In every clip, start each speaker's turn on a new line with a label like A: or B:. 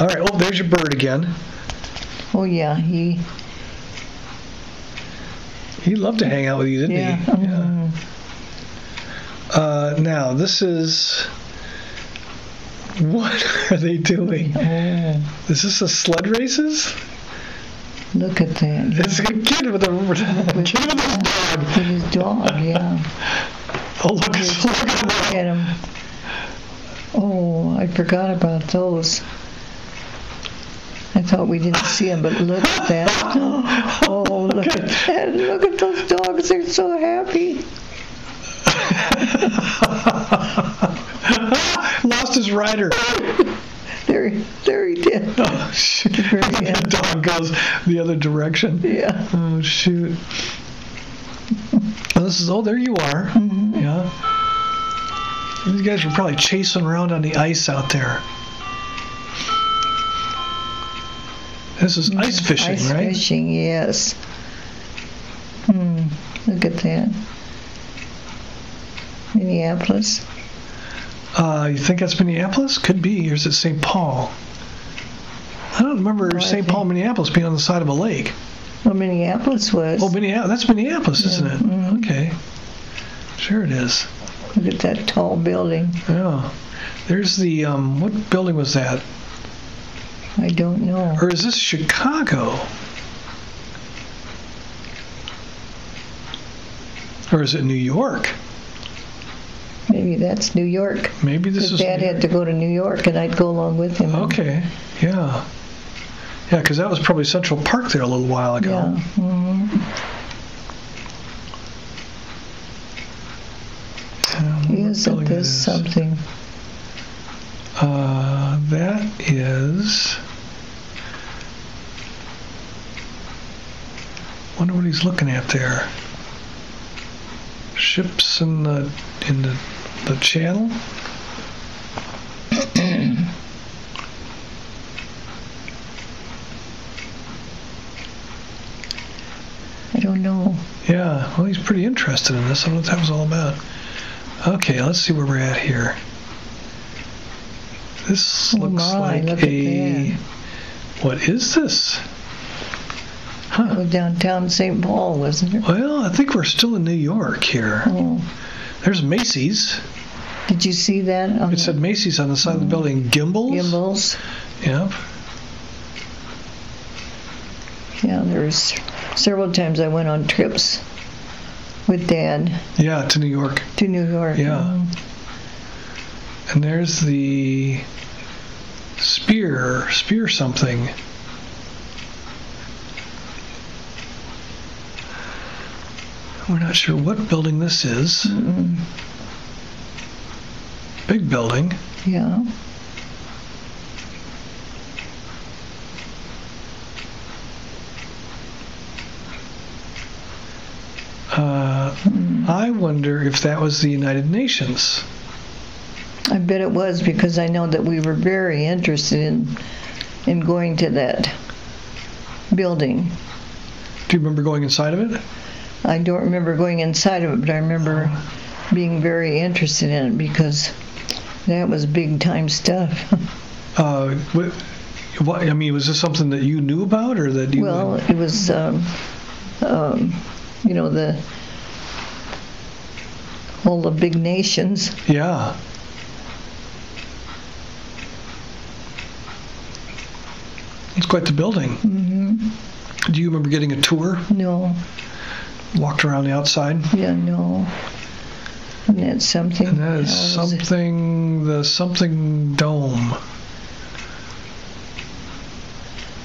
A: All right. Oh, there's your bird again.
B: Oh yeah, he.
A: He loved to hang out with you, didn't
B: Yeah.
A: he?
B: mhm.
A: Uh, now this is. What are they doing?
B: Oh,
A: Is this a sled races?
B: look at that.
A: It's a kid with a kid with his dog.
B: With his dog, yeah.
A: Oh look! Look.
B: Look at him. Oh, I forgot about those. I thought we didn't see them, but look at that. Oh, look at that. Look at those dogs. They're so happy.
A: Lost his rider.
B: There, there he did.
A: Oh, shoot. The dog goes the other direction.
B: Yeah.
A: Oh, shoot. Oh, this is, oh, there you are.
B: Mm-hmm.
A: Yeah. These guys were probably chasing around on the ice out there. This is ice fishing,
B: Ice
A: right?
B: Ice fishing, yes. Hmm, look at that. Minneapolis.
A: Uh, you think that's Minneapolis? Could be. Or is it St. Paul? I don't remember
B: Oh,
A: St. Paul, Minneapolis being on the side of a lake.
B: Well, Minneapolis was.
A: Oh, Minneapolis. That's Minneapolis, isn't it?
B: mhm.
A: Okay. Sure it is.
B: Look at that tall building.
A: Yeah. There's the, um, what building was that?
B: I don't know.
A: Or is this Chicago? Or is it New York?
B: Maybe that's New York.
A: Maybe this is.
B: Dad had to go to New York, and I'd go along with him.
A: Okay. Yeah. Yeah, because that was probably Central Park there a little while ago.
B: Yeah.
A: what
B: Isn't this
A: is-
B: something?
A: Uh, that is. I wonder what he's looking at there. Ships in the in the the channel.
B: I don't know.
A: Yeah, well, he's pretty interested in this. I don't know what that was all about. Okay, let's see where we're at here. This
B: Oh
A: looks
B: my,
A: like
B: look
A: a. What is this? Huh.
B: Downtown St. Paul, wasn't it?
A: Well, I think we're still in New York here.
B: Oh,
A: There's Macy's.
B: did you see that?
A: It said Macy's on the side of the building. Gimbels.
B: Gimbels.
A: Yep.
B: Yeah, there's several times I went on trips with Dad
A: Yeah, to New York.
B: to New York.
A: Yeah. Mm-hmm. And there's the spear, spear something. We're not sure what building this is.
B: Mm,
A: Big building.
B: Yeah.
A: Uh, I wonder if that was the United Nations.
B: I bet it was because I know that we were very interested in in going to that building.
A: Do you remember going inside of it?
B: I don't remember going inside of it, but I remember being very interested in it because that was big time stuff.
A: Uh, what, what, I mean, was this something that you knew about, or that you?
B: well, it was, um, um, you know, the all the big nations.
A: yeah. It's quite the building.
B: hmm
A: Do you remember getting a tour?
B: No,
A: Walked around the outside?
B: yeah, no. And that's something.
A: And that is something, the something dome.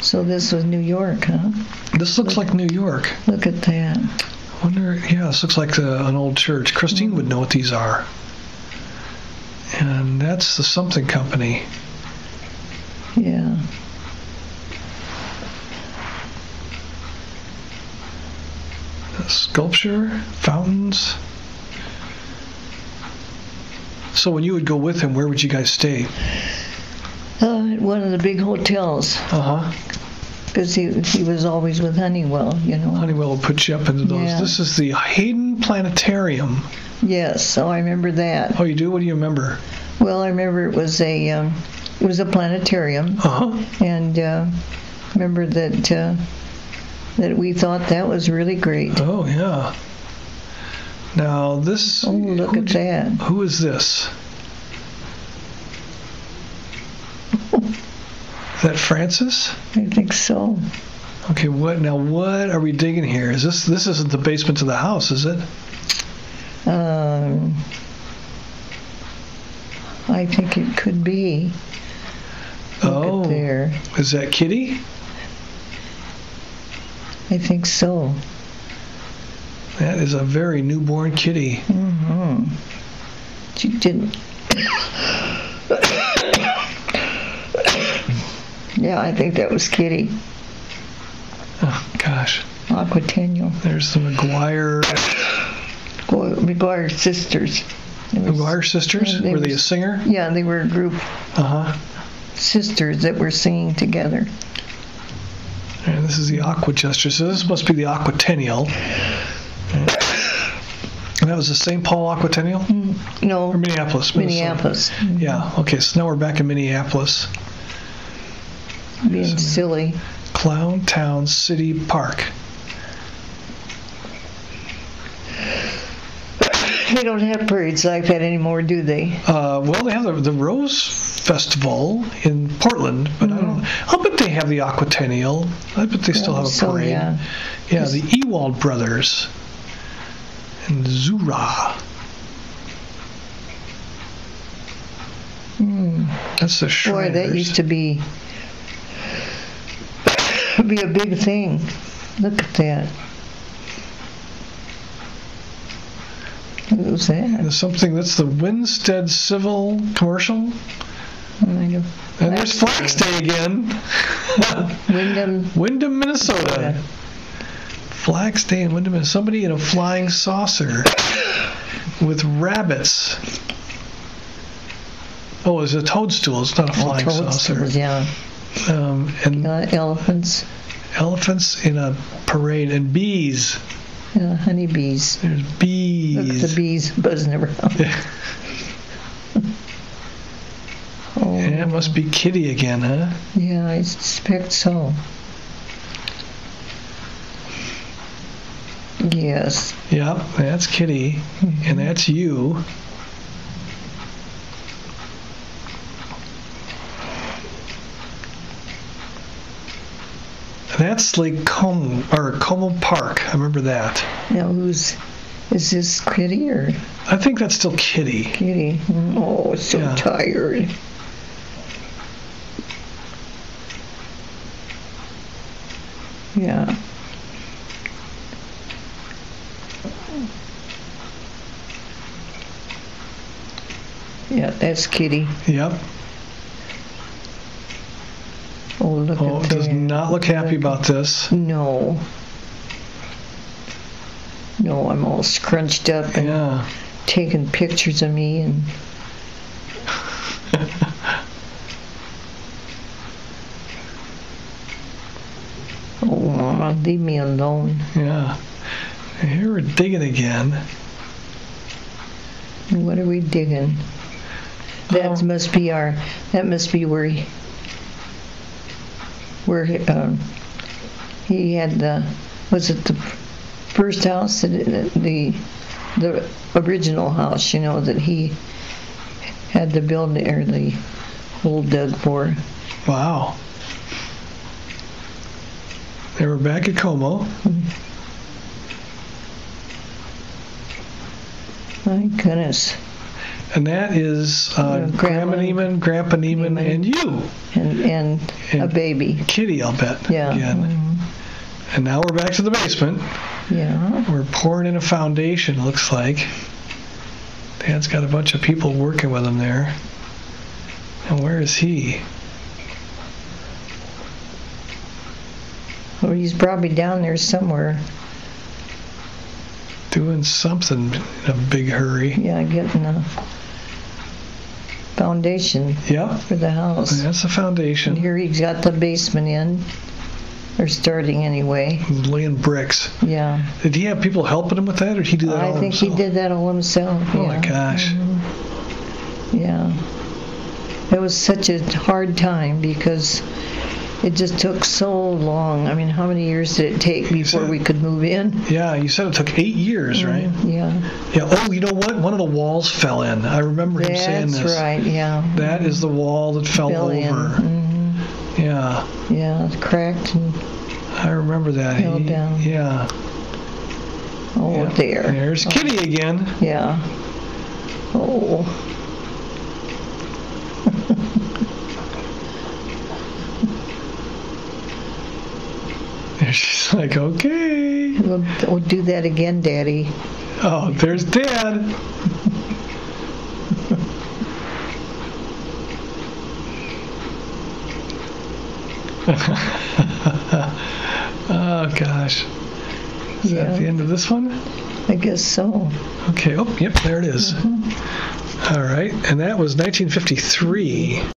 B: So this was New York, huh?
A: This looks like New York.
B: Look at that.
A: I wonder, yeah, this looks like uh, an old church. Christine would know what these are. And that's the something company.
B: Yeah.
A: Sculpture, fountains. So when you would go with him, where would you guys stay?
B: Uh, at one of the big hotels,
A: Uh huh.
B: because he, he was always with Honeywell, you know.
A: Honeywell will put you up into those.
B: Yeah.
A: This is the Hayden Planetarium.
B: Yes, so I remember that.
A: Oh, you do? What do you remember?
B: Well, I remember it was a um, it was a planetarium,
A: Uh huh.
B: and uh, remember that uh, that we thought that was really great.
A: Oh yeah. Now this.
B: Oh, look
A: who
B: at that!
A: Who is this? Is that Francis?
B: I think so.
A: Okay, what now? What are we digging here? Is this this isn't the basement of the house, is it?
B: Um, I think it could be. Look
A: oh,
B: there.
A: is that Kitty?
B: I think so.
A: That is a very newborn kitty.
B: Mm-hmm. She didn't. yeah, I think that was Kitty.
A: Oh gosh,
B: Aquatennial.
A: there's the McGuire
B: McGuire sisters. Was-
A: McGuire sisters.
B: They
A: Were they a singer?
B: Yeah, they were a group
A: Uh huh.
B: sisters that were singing together.
A: And this is the Aqua Gesture. So this must be the Aquatennial. And that was the St. Paul Aquatennial
B: No,
A: or Minneapolis. Minnesota.
B: Minneapolis.
A: Yeah. Okay. So now we're back in Minneapolis.
B: Being silly.
A: Clown Town City Park.
B: They don't have parades like that anymore, do they?
A: Uh, well, they have the, the Rose Festival in Portland, but I don't. I'll bet they have the Aquatennial. but they still have a
B: So,
A: parade.
B: yeah.
A: Yeah, the Ewald brothers and Zura. Hmm. That's the
B: Boy, that used to be be a big thing. Look at that. What was that?
A: There's something that's the Winsted Civil Commercial. And there's Flax Day again.
B: Windom.
A: Windom, Minnesota. Day in Windom. Somebody in a flying saucer with rabbits. Oh, it's a toadstool. It's not a flying saucer.
B: Yeah.
A: Um, and
B: Uh, elephants.
A: elephants in a parade and bees.
B: Yeah, honeybees.
A: There's
B: Look
A: bees.
B: the bees buzzing around. Oh,
A: Yeah, it must be Kitty again, huh?
B: yeah, I suspect so. Yes.
A: Yep, that's Kitty, and mm-hmm. that's you. That's Lake Como or Como Park. I remember that.
B: Now, who's is this Kitty or
A: I think that's still Kitty.
B: Kitty? Mm, oh, so
A: Yeah.
B: tired. Yeah. Yeah, that's Kitty.
A: Yep.
B: Oh, look
A: Oh,
B: at
A: does
B: that.
A: not look happy about this.
B: No. No, I'm all scrunched up and
A: Yeah.
B: taking pictures of me and Mama, leave me alone.
A: Yeah. Here we're digging again.
B: What are we digging? That
A: Oh.
B: must be our. That must be where he. Where he, um, he had the. Was it the first house that the the original house? You know that he had the building or the hole dug for.
A: Wow. They were back at Como.
B: My goodness.
A: And that is uh, Grandma
B: Grandma
A: Niemann, Grandpa Niemann,
B: Niemann.
A: and you,
B: And and a baby.
A: Kitty, I'll bet.
B: Yeah.
A: Again.
B: mhm,
A: And now we're back to the basement.
B: Yeah.
A: We're pouring in a foundation, looks like. Dad's got a bunch of people working with him there. And where is he?
B: Well, he's probably down there somewhere.
A: Doing something in a big hurry.
B: Yeah, getting a foundation
A: Yep,
B: for the house.
A: that's the foundation.
B: And here he's got the basement in. Or starting anyway.
A: Laying bricks.
B: Yeah.
A: Did he have people helping him with that, or did he do that all
B: I think he
A: himself?
B: did that all himself.
A: Oh
B: yeah.
A: my gosh.
B: Mhm. Yeah. It was such a hard time because it just took so long. I mean, how many years did it take before
A: said-
B: we could move in?
A: Yeah, you said it took eight years, right?
B: Yeah,
A: Yeah. Oh, you know what? One of the walls fell in. I remember him saying this.
B: that's right. Yeah,
A: That is the wall that fell
B: Fell
A: over.
B: Mhm.
A: Yeah,
B: Yeah, it's cracked and
A: I remember that.
B: Fell
A: He-
B: down.
A: Yeah.
B: oh,
A: yeah.
B: there.
A: There's Kitty again.
B: Yeah. Oh.
A: She's like, okay.
B: We'll, we'll do that again, Daddy.
A: Oh, there's Dad. oh gosh. Is that the end of this one?
B: I guess so.
A: Okay. Oh, yep, there it is. Mm-hmm. All right. And that was 1953.